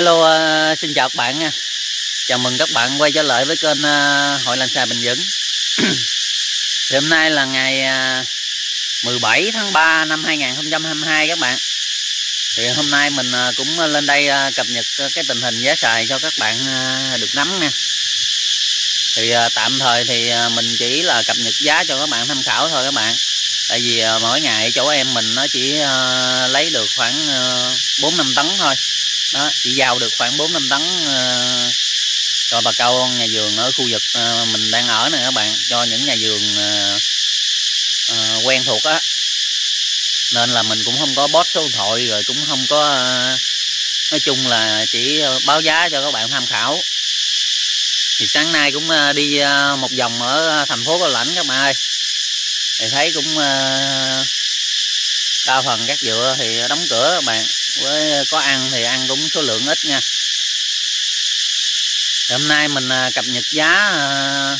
Hello, uh, xin chào các bạn nha. Chào mừng các bạn quay trở lại với kênh uh, Hội Lan Xà Bình dẫn. thì hôm nay là ngày ờ, uh, 17 tháng 3 năm 2022 các bạn. Thì hôm nay mình uh, cũng lên đây uh, cập nhật uh, cái tình hình giá xài cho các bạn uh, được nắm nha. Thì uh, tạm thời thì uh, mình chỉ là cập nhật giá cho các bạn tham khảo thôi các bạn. Tại vì uh, mỗi ngày chỗ em mình nó chỉ uh, lấy được khoảng uh, 4 5 tấn thôi đó chỉ giao được khoảng 4 5 tấn uh, cho bà con nhà vườn ở khu vực uh, mình đang ở này các bạn cho những nhà vườn uh, uh, quen thuộc á. Nên là mình cũng không có bot số điện thoại rồi cũng không có uh, nói chung là chỉ báo giá cho các bạn tham khảo. Thì sáng nay cũng đi một vòng ở thành phố Cao Lãnh các bạn ơi. Thì thấy cũng đa phần các dựa thì đóng cửa các bạn. Với có ăn thì ăn cũng số lượng ít nha. Thì hôm nay mình à, cập nhật giá à,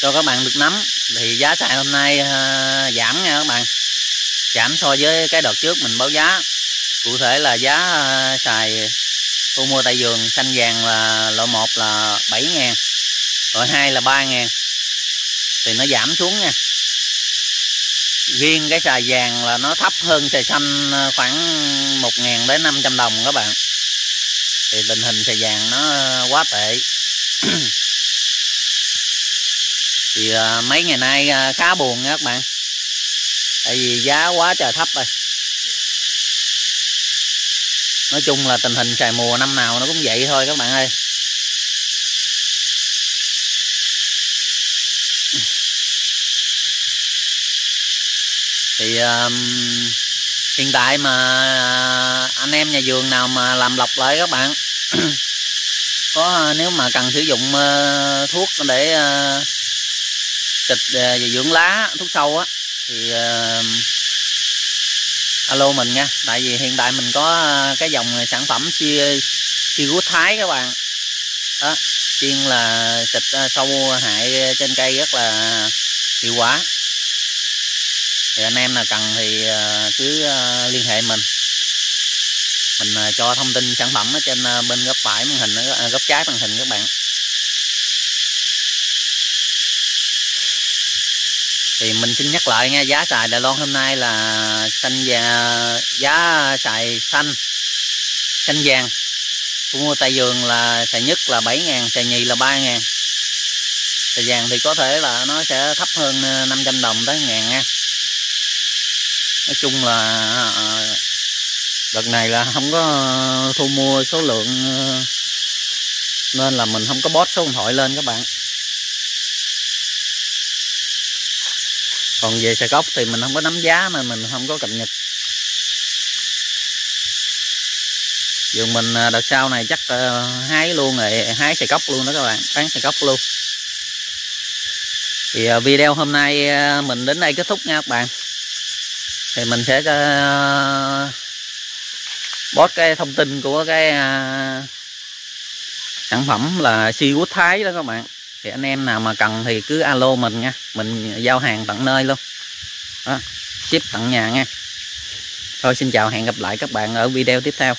cho các bạn được nắm. Thì giá xài hôm nay à, giảm nha các bạn. Giảm so với cái đợt trước mình báo giá. Cụ thể là giá xài thu mua tại vườn xanh vàng là loại một là 7 ngàn loại hai là 3 ngàn. Thì nó giảm xuống nha riêng cái xài vàng là nó thấp hơn xài xanh ờ, khoảng 1 ngàn đến 500 đồng các bạn. Thì tình hình xài vàng nó ờ, quá tệ. Thì ờ, mấy ngày nay khá buồn nha các bạn. Tại vì giá quá trời thấp rồi. Nói chung là tình hình xài mùa năm nào nó cũng vậy thôi các bạn ơi. Thì um, hiện tại mà à, anh em nhà vườn nào mà làm lọc lại các bạn có à, nếu mà cần sử dụng uh, thuốc để uh, xịt uh, dưỡng lá thuốc sâu á thì uh, alo mình nha. Tại vì hiện tại mình có à, cái dòng sản phẩm chi chi gút thái các bạn. Đó chuyên là xịt sâu hại trên cây rất là hiệu quả thì anh em nào cần thì ờ, cứ ờ, liên hệ mình. Mình ờ, cho thông tin sản phẩm ở trên bên góc phải màn hình góc trái màn hình các bạn. Thì mình xin nhắc lại nha, giá xài Đài Loan hôm nay là xanh và, giá xài xanh xanh vàng. Mua tại vườn là xài nhất là 7 ngàn, xài nhì là 3 ngàn. Xài vàng thì có thể là nó sẽ thấp hơn 500 đồng tới ngàn nha nói chung là ờ, đợt này là không có ờ, thu mua số lượng ờ, nên là mình không có bót số điện thoại lên các bạn. Còn về xà cốc thì mình không có nắm giá mà mình không có cập nhật. Vườn mình đợt sau này chắc hái luôn rồi, hái xà cốc luôn đó các bạn, bán xà cốc luôn. Thì video hôm nay mình đến đây kết thúc nha các bạn thì mình sẽ ờ, post cái thông tin của cái ờ, sản phẩm là si quốc thái đó các bạn. Thì anh em nào mà cần thì cứ alo mình nha. Mình giao hàng tận nơi luôn. Đó, ship tận nhà nha. Thôi, xin chào, hẹn gặp lại các bạn ở video tiếp theo.